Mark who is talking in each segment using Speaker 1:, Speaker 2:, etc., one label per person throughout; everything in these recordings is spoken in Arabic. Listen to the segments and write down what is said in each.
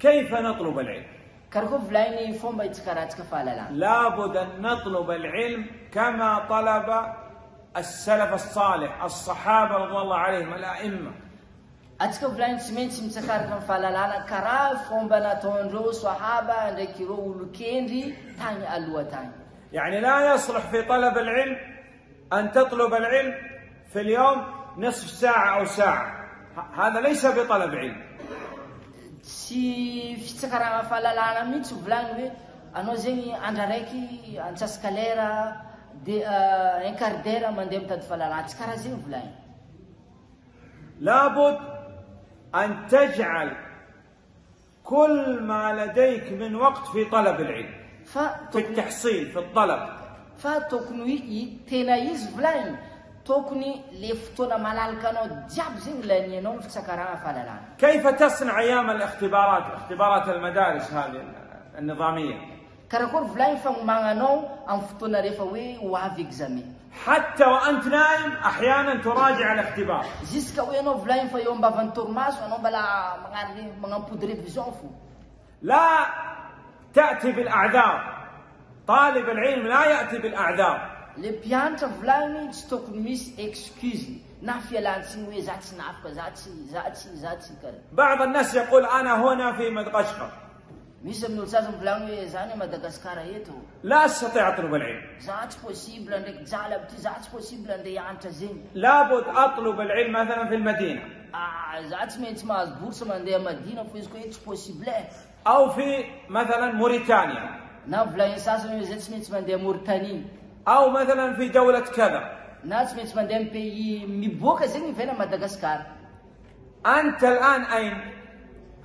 Speaker 1: كيف نطلب العلم؟
Speaker 2: كرخوف لايني فوم بيتكرات كفالة لا
Speaker 1: لابد أن نطلب العلم كما طلب السلف الصالح الصحابة رضي الله عليهم الأئمة.
Speaker 2: أتكو بلاين سمين سمتخار كم فالة لانا كراف فوم بناتون رو صحابة ركي رو لكين تاني ألوة تاني
Speaker 1: يعني لا يصلح في طلب العلم أن تطلب العلم في اليوم نصف ساعة أو ساعة. هذا ليس بطلب علم.
Speaker 2: Tsy fitsakarana fahalalana mihitsy volany hoe anao zegny andra raiky antsasaka lera de uh, un quart d'heure mandeha mitady fahalalana tsy karaha zegny volany
Speaker 1: لابد أن تجعل كل ما لديك من وقت في طلب العلم في التحصيل في الطلب
Speaker 2: fa tokony hoe توكني ليفتونا ملال كانوا جاب زنجلان ينوم في سكرانا فلالان
Speaker 1: كيف تصنع أيام الاختبارات اختبارات المدارس هذه النظامية؟
Speaker 2: كاركور فلاي فم مانانو ان فتونا ريفوي واف إكزامي.
Speaker 1: حتى وأنت نايم أحيانا تراجع الاختبار.
Speaker 2: جيسكا وينو فلاي في يوم بافان تورماس ونوم بلا مغاربي مغامبودري فيزون فو
Speaker 1: لا تأتي بالأعذار. طالب العلم لا يأتي بالأعذار.
Speaker 2: le piante vlani stok mis excuse نافيا لانسين وي زاتي نافكا زاتي زاتي زاتي كر
Speaker 1: بعض الناس يقول أنا هنا في مدقشقر
Speaker 2: ميسا من الساس فلان وي زاني مدقشقر هيتو
Speaker 1: لا أستطيع أطلب العلم.
Speaker 2: زات بوسيبل انك زعل بتي زات بوسيبل انك انت زين
Speaker 1: لابد أطلب العلم مثلا في المدينة.
Speaker 2: آه زات ميت ماز بورس من دي مدينه فيسكو اتش بوسيبل
Speaker 1: أو في مثلا موريتانيا
Speaker 2: نا فلان ساس ميت ميت من دي موريتانيا
Speaker 1: أو مثلا في دوله كذا.
Speaker 2: ناس من سمدم بي ميبوكا سيني فينا مدغشقر
Speaker 1: أنت الآن أين؟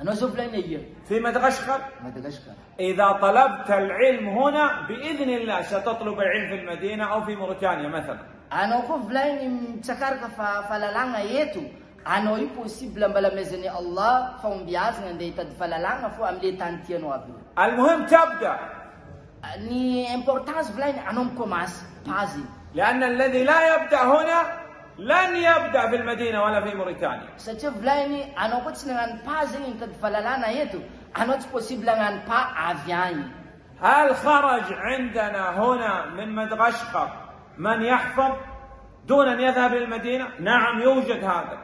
Speaker 2: أنا سوفلين اي
Speaker 1: في مدغشقر
Speaker 2: مدغشقر
Speaker 1: إذا طلبت العلم هنا بإذن الله ستطلب العلم في المدينة أو في موريتانيا مثلا.
Speaker 2: أنا كوفلين تشكارك فلالانا ايتو أنا يمكن بلا مزني الله فهم بيازن دي تدفلالانا فو املي تانتينو
Speaker 1: المهم تبدأ.
Speaker 2: ni importance fulani anomko mapazi
Speaker 1: لأن الذي لا يبدأ هنا لن يبدأ في المدينة ولا في موريتانيا.
Speaker 2: ستشوف لاني أنا قلت لك أن بازل أنت فلالانا يتو أنا تسبوسيبل أن با أفياني.
Speaker 1: هل خرج عندنا هنا من مدغشقة من يحفظ دون أن يذهب إلى المدينة؟ نعم يوجد هذا.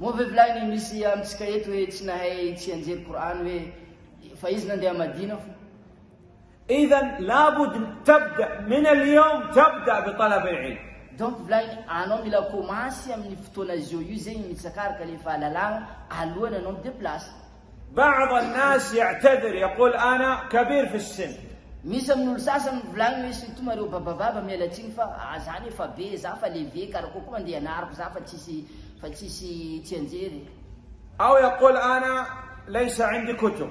Speaker 2: مو في بلاني نسي أمسكيتو هي تسنا هي تسنا زي القرآن فايزنا مدينة
Speaker 1: إذا لابد تبدأ من اليوم تبدأ بطلب العلم
Speaker 2: donc volany anao mila komansy amin'ny fotoana zio io zegny mitsakaraka le fahalalagna alohany anao mideplace
Speaker 1: بعض الناس يعتذر يقول أنا كبير في السن
Speaker 2: misy amin'olo sasany volany hoe surtout mareo babababa mialatsiny fa ah, zany efa be za fa lehibe karakô koa mandeha anariko za fa tsisy fa tsisy tsy anjery
Speaker 1: أو يقول أنا ليس عندي كتب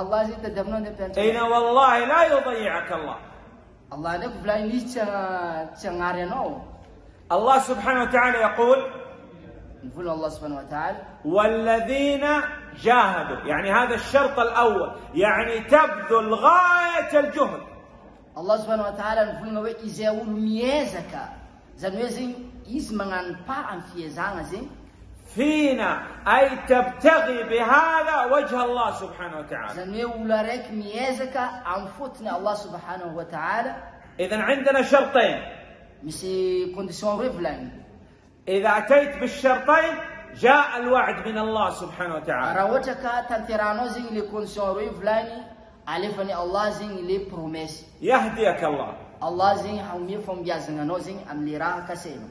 Speaker 1: الله
Speaker 2: زيد دمنا نبتل
Speaker 1: أين والله لا يضيعك الله.
Speaker 2: الله نبف لا ينيش تنغاري
Speaker 1: الله سبحانه وتعالى يقول
Speaker 2: نقول الله سبحانه وتعالى
Speaker 1: والذين جاهدوا يعني هذا الشرط الأول يعني تبذل غاية الجهد.
Speaker 2: الله سبحانه وتعالى نقول ما بيجي زاول ميزك. زنوزين إسمعن بعض في زانزين
Speaker 1: فينا أي تبتغي بهذا وجه الله سبحانه وتعالى.
Speaker 2: ولرك ميزك أنفتنا الله سبحانه وتعالى
Speaker 1: إذا عندنا شرطين.
Speaker 2: مسي
Speaker 1: إذا أتيت بالشرطين جاء الوعد من الله سبحانه وتعالى.
Speaker 2: روتك تنترانوزي لكونسون ريفلاني ألفني الله زين لي بروميس
Speaker 1: يهديك الله
Speaker 2: الله زين حومي فم يزنانوزي أم لراك سينو